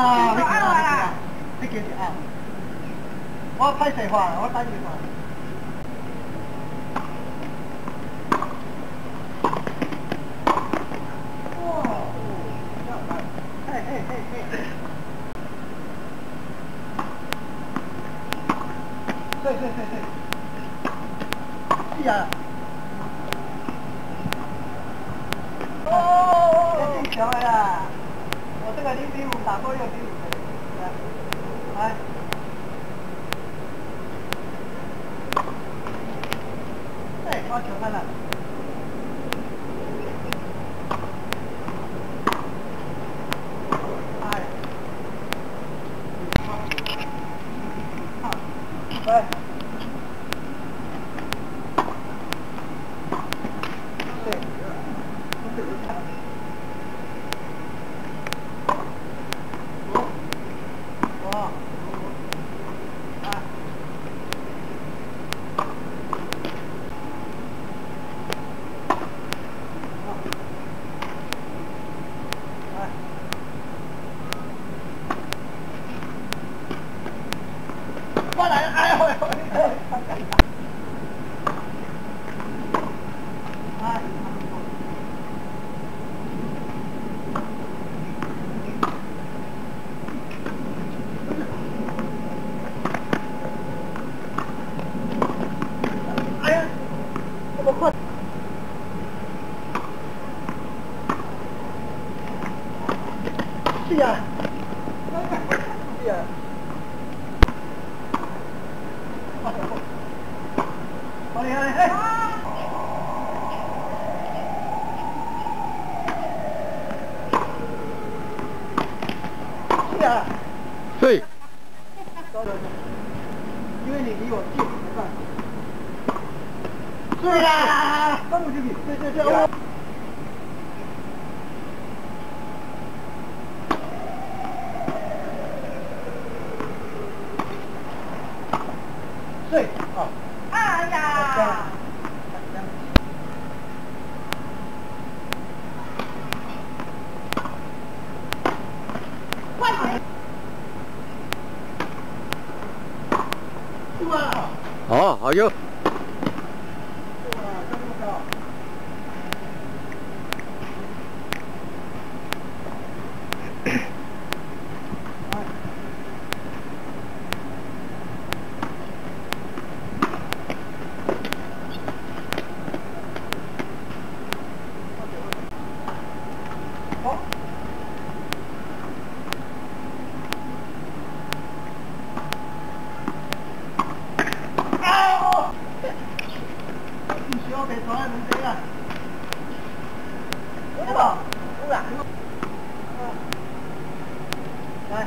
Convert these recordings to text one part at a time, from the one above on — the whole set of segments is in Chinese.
啊，你叫啊，你叫啊，我拍细话，我打你话。哇，嘿嘿嘿嘿。对对对对。是啊。哦，进！这个零点五打过六比五来，来，哎，发球看了。哎，来，对，哇，啊，来，过来，哎呦，哎，哎呀，这么快！是呀，是呀。好厉害！哎，是呀，对，因为你离我近，没办？法。是呀，放不进去，对对对，我。对，好。哎呀！快点！哇！好，好哟。哇，这么高！好。啊！你需要被抓来弄这个。是吧？是啊。来。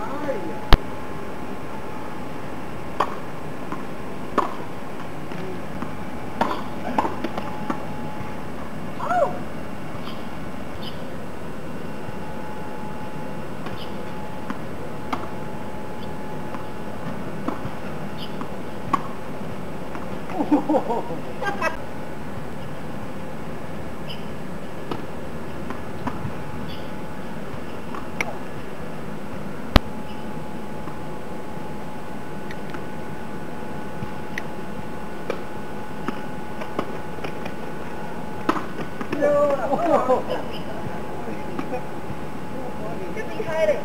哎呀！哦，这厉害嘞！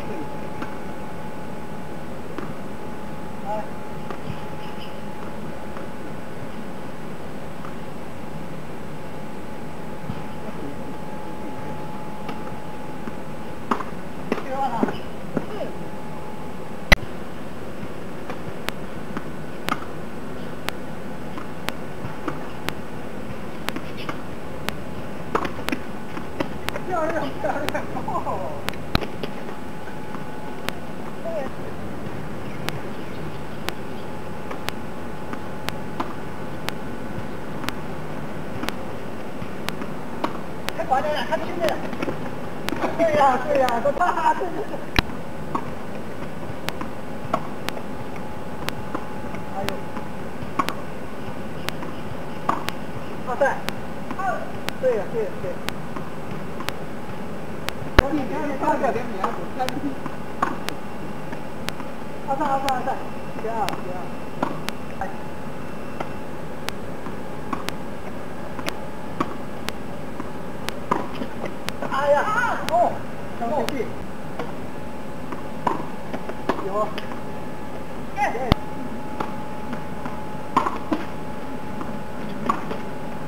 哦好的呀他不听这对呀对呀。说他对对对对对对对对我你看你大小点名，看你。阿三阿三阿三，行啊行啊。哎。哎呀，哦，小弟弟，有，耶，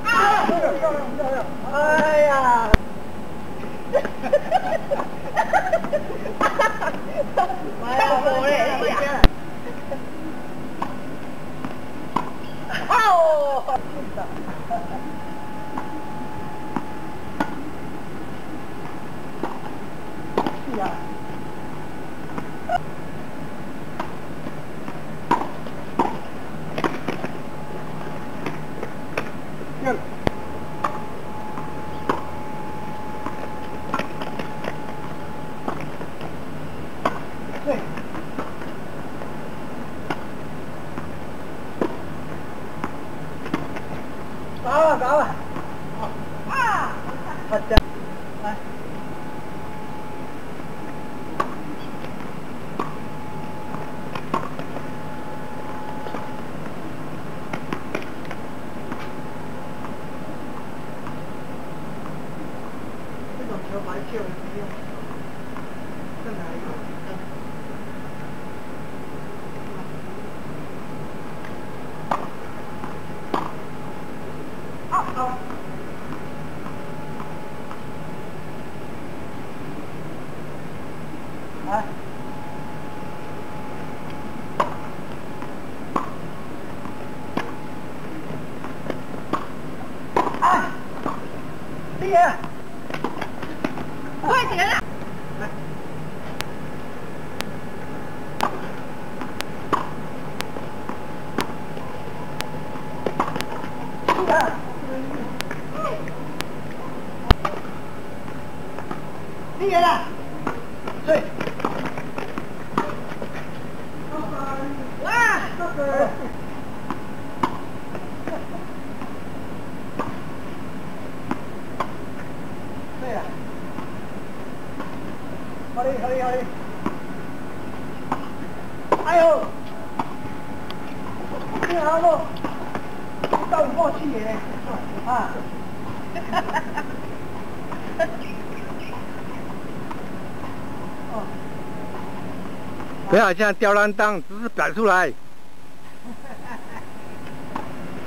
啊，漂亮漂亮漂亮，哎呀，哈哈哈哈哈哈，笑死我了，哦，是的。呀。Good. 对。打了打了。啊！好的，来。这种球白球不用，再来一个。厉害！快点啊！来。厉害！厉害了！对。哇！对呀。好嘞，好嘞，好嘞。哎呦！你好不？到你过去耶！啊！不要像吊篮当，只是摆出来。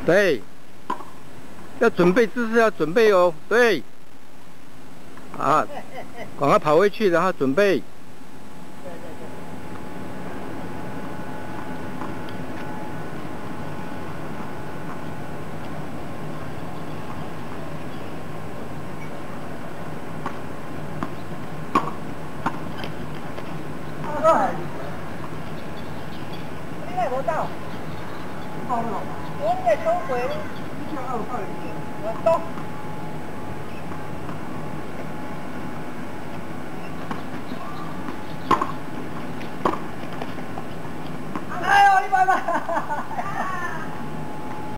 对，要准备姿势要准备哦，对。啊，赶快跑回去，然后准备。哎，你来无到？到了。我们在收回。你叫二快一点。我到。bye bye.